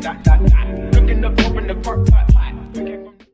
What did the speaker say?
dot dot dot. Looking up, open the park.